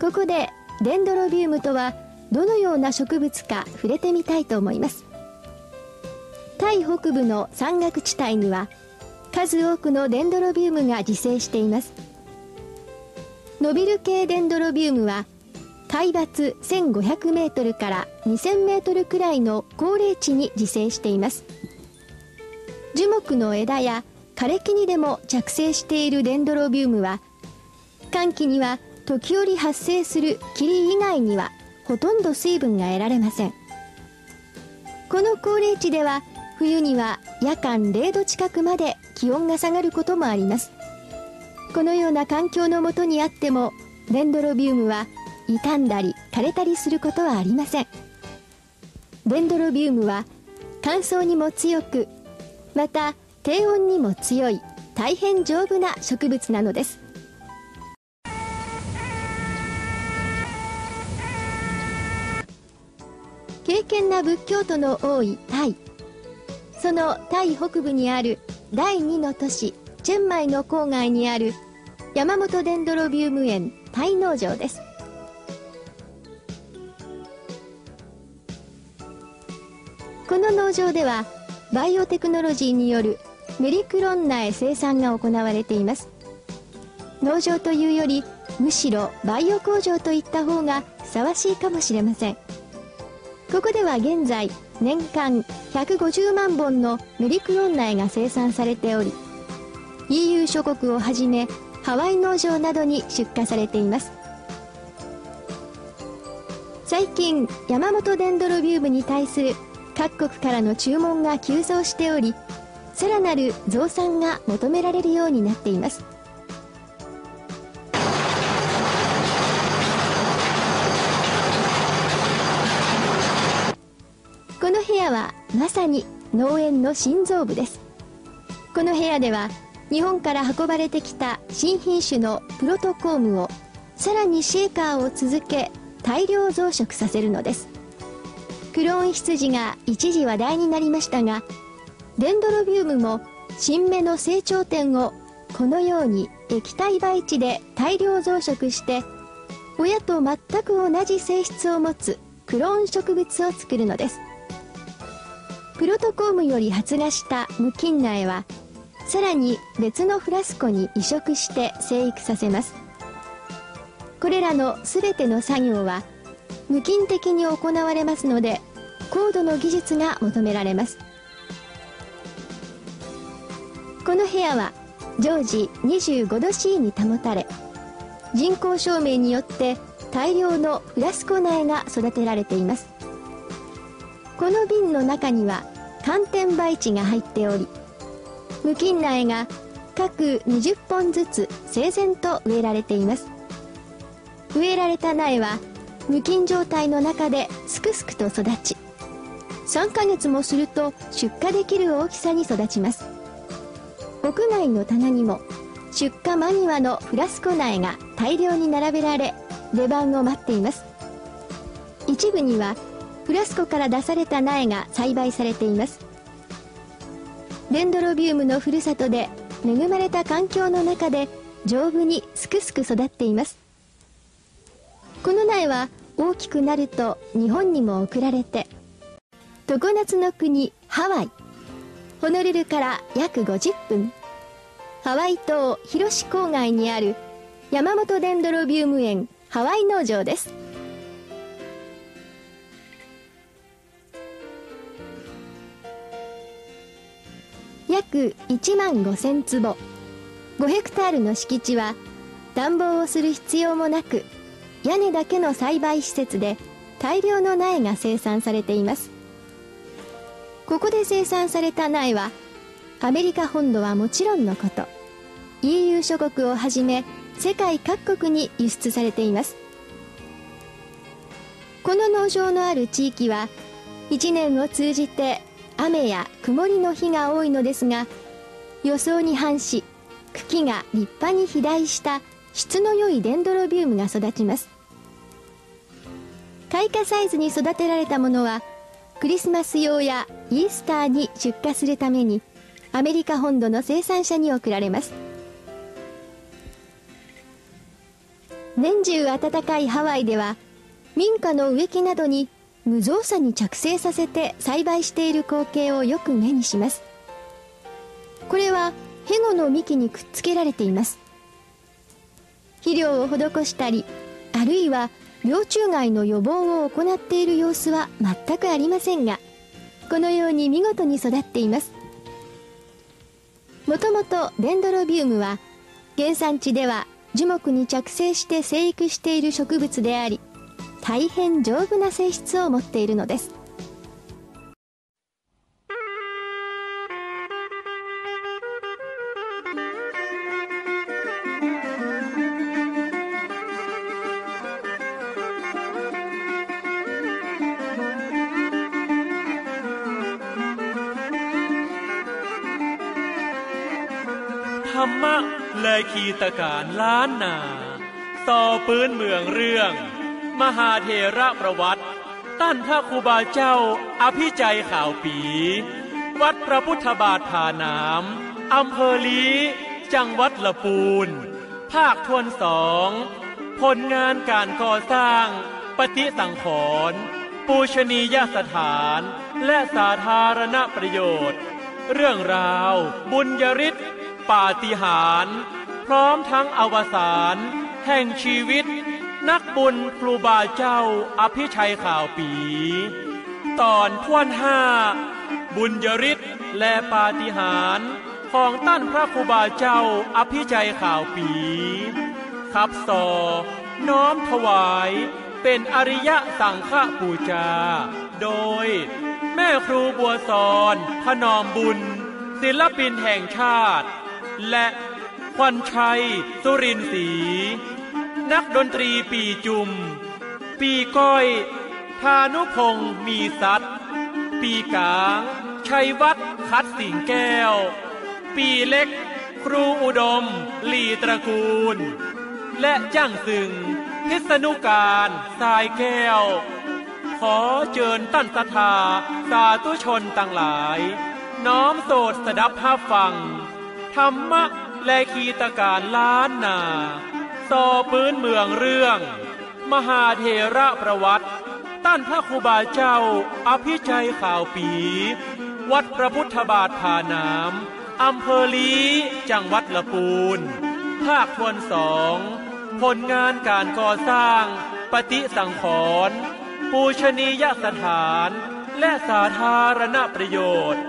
ここでデンドロビウムとはどのような植物か触れてみたいと思います。タイ北部の山岳地帯には数多くのデンドロビウムが自生しています。伸びる系デンドロビウムは海抜1500メートルから2000メートルくらいの高齢地に自生しています。樹木の枝や枯れ木にでも着生しているデンドロビウムは寒気には時折発生する霧以外にはほとんど水分が得られません。この高齢地では冬には夜間0度近くまで気温が下がることもあります。このような環境のもとにあってもデンドロビウムは傷んだり枯れたりすることはありません。デンドロビウムは乾燥にも強くまた低温にも強い大変丈夫な植物なのです。敬虔な仏教徒の多いタイ。そのタイ北部にある第2の都市チェンマイの郊外にある山本デンドロビウム園タイ農場です。この農場ではバイオテクノロジーによるメリクロン苗生産が行われています。農場というよりむしろバイオ工場といった方がふさわしいかもしれません。ここでは現在年間150万本のメリクロン苗が生産されており EU 諸国をはじめハワイ農場などに出荷されています。最近山本デンドロビウムに対する各国からの注文が急増しておりさらなる増産が求められるようになっています。はまさに農園の心臓部です。この部屋では日本から運ばれてきた新品種のプロトコームをさらにシェーカーを続け大量増殖させるのです。クローン羊が一時話題になりましたがデンドロビウムも新芽の成長点をこのように液体培地で大量増殖して親と全く同じ性質を持つクローン植物を作るのです。プロトコームより発芽した無菌苗はさらに別のフラスコに移植して生育させます。これらの全ての作業は無菌的に行われますので高度の技術が求められます。この部屋は常時25度 C に保たれ人工照明によって大量のフラスコ苗が育てられています。この瓶の中には寒天培地が入っており無菌苗が各20本ずつ整然と植えられています。植えられた苗は無菌状態の中ですくすくと育ち3ヶ月もすると出荷できる大きさに育ちます。屋外の棚にも出荷間際のフラスコ苗が大量に並べられ出番を待っています。一部にはフラスコから出された苗が栽培されています。デンドロビウムのふるさとで恵まれた環境の中で丈夫にすくすく育っています。この苗は大きくなると日本にも送られて常夏の国ハワイ。ホノルルから約50分。ハワイ島広志郊外にある山本デンドロビウム園ハワイ農場です。約1万5千坪。5ヘクタールの敷地は暖房をする必要もなく屋根だけの栽培施設で大量の苗が生産されています。ここで生産された苗はアメリカ本土はもちろんのこと。EU 諸国をはじめ世界各国に輸出されています。この農場のある地域は1年を通じて雨や曇りの日が多いのですが予想に反し茎が立派に肥大した質の良いデンドロビウムが育ちます。開花サイズに育てられたものはクリスマス用やイースターに出荷するためにアメリカ本土の生産者に送られます。年中暖かいハワイでは民家の植木などに無造作に着生させて栽培している光景をよく目にします。これはヘゴの幹にくっつけられています。肥料を施したりあるいは病虫害の予防を行っている様子は全くありませんがこのように見事に育っています。もともとデンドロビウムは原産地では樹木に着生して生育している植物であり大変丈夫な性質を持っているのですธรรมะเลยขีตการล้านนา ต่อปืนเมืองเรื่อง มหาเทระประวัติต้านพระครูบาเจ้า อภิใจข่าวปี วัดพระพุทธบาทผานามอำเภอลีจังหวัดละปูน ภาคทวนสองผลงานการก่อสร้าง ปฏิสังขรณ์ปูชนียสถานและสาธารณประโยชน์ เรื่องราว บุญยริศปาฏิหาร พร้อมทั้งอวสานแห่งชีวิต นักบุญครูบาเจ้าอภิชัยข่าวปี ตอนท่วนห้า บุญยริศและปาฏิหาริย์ของตั้นพระครูบาเจ้าอภิชัยข่าวปีขับสอน้อมถวายเป็นอริยสังฆปูจา โดย แม่ครูบัวสอนพนอมบุญ ศิลปินแห่งชาติ และควันชัย สุรินทร์ศรี นักดนตรีปีจุม ปีก้อยธานุพงศ์มีสัตว์ ปีกางชัยวัฒน์คัดสิงแก้ว ปีเล็ก ครูอุดม ลีตระกูล และจ้างสึง พิษณุการสายแก้ว ขอเจิญตั้นศรัทธาสาธุชนต่างหลาย น้อมโสดสดับภาพฟัง ธรรมะและคีตการล้านนา ซอปืนเมืองเรื่อง มหาเทระประวัติ ต้านพระครูบาเจ้า อภิชัยข่าวปี วัดพระพุทธบาทผานามอำเภอลีจังหวัดละปูน ภาคทวนสองผลงานการก่อสร้าง ปฏิสังขรณ์ปูชนียสถาน และสาธารณประโยชน์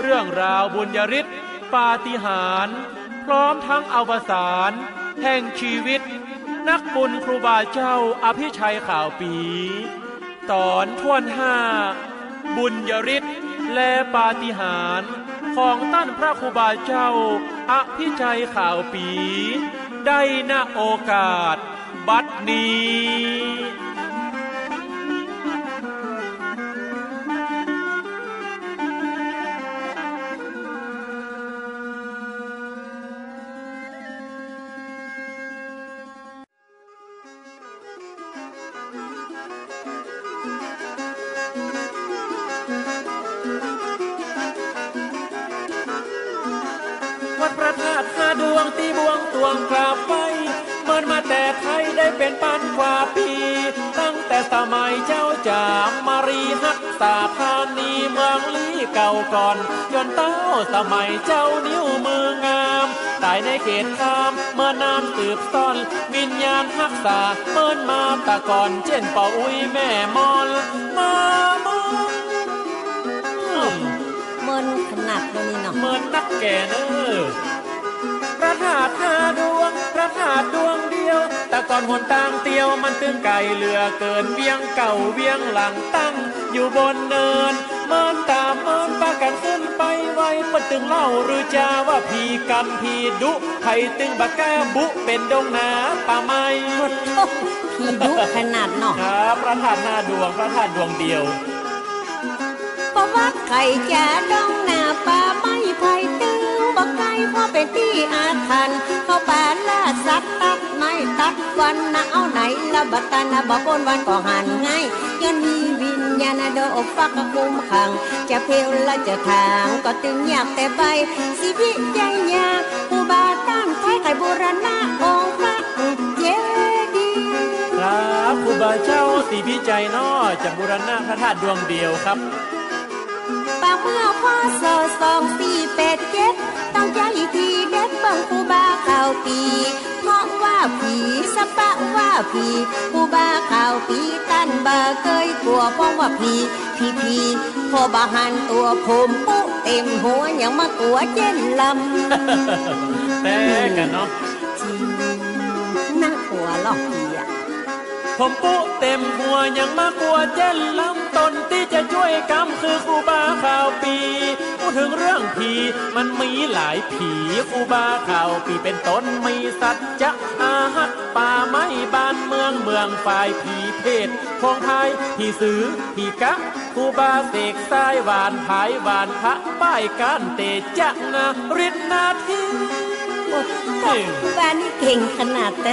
เรื่องราวบุญยริศปาฏิหาร พร้อมทั้งอวสาน แห่งชีวิต นักบุญครูบาเจ้าอภิชัยข่าวปี ตอนท่วนห้าบุญยริศและปาฏิหาริย์ของต้านพระครูบาเจ้าอภิชัยข่าวปี ได้ณโอกาส บัดนี้ วัดพระธาตุห้าดวงตีบวงตวงกราบไหวเมินมาแต่ไทยได้เป็นปันกว่าปี ตั้งแต่สมัยเจ้าจามมารีฮักษาธานีเมืองลี้เก่าก่อน จนเต้าสมัยเจ้านิ้วมืองามตายในเขตคามเมื่อนานสืบซ่อน วิญญาณฮักษาเมินมาตะก่อน เช่นป่าอุ้ยแม่มอน มามอ แก่เนอพระธาตุห้าดวง พระธาตุดวงเดียว แต่ก่อนหนตางเตียวมันตึงไก่เหลือเกินเวียงเก่าเวียงหลังตั้ง อยู่บนเนินเมินตามเมินปากันขึ้นไปไว้มันตึงเล่าหรือจาว่าพีกำพีดุไผ่ตึงบักแก้บุเป็นดงนาป่าไม้พี่ดุขนาดเนาะครับพระธาตุห้าดวง พระธาตุดวงเดียวเพราะว่าไข่จะดองหน้าป่าไม้ ที่อาถรรพ์เขาป่าล่าสัตว์ตัดไม้ตัดวันนะเอาไหนละบัตตานะบอกคนวันก็หันง่ายย้อนมีวิญญาณเดอกฟักกะคุมขัง จะเพลวละจะทางก็ตึงอยากแต่ใบสิวิใจยากผู้บาต้านไทยไข่โบราณองค์พระเจดีย์บาเจ้าสีพิจัยนอจากบุรณะพระธาตุดวงเดียวครับปาเมื่อพ่อสอสองสี่แปดเจ็ดต้องใจที เด็ดเบิ่งครูบาข่าวปีเพราะว่าผีสปะว่าผีครูบาข่าวปีตั้นบาเคยกลัวเพราะว่าผีผีผีพอบาหันตัวผมปุ๊เต็มหัวยังมากลัวเจนลำแต่กันเนาะน่ากลัวหรอก ผมปุ๊เต็มหัวยังมากลัวเจนลำตนที่จะช่วยกำคือครูบาข่าวปี พูดถึงเรื่องผีมันมีหลายผีครูบาข่าวปีเป็นต้นมีสัจจะอาหักป่าไม้บ้านเมืองเมืองฝ่ายผีเพศพงไทยผีสือผีกะครูบาเสกสายหวานผายหวานพระป้ายการเตจักนาริดนาทีครูบานี่เก่งขนาดแต่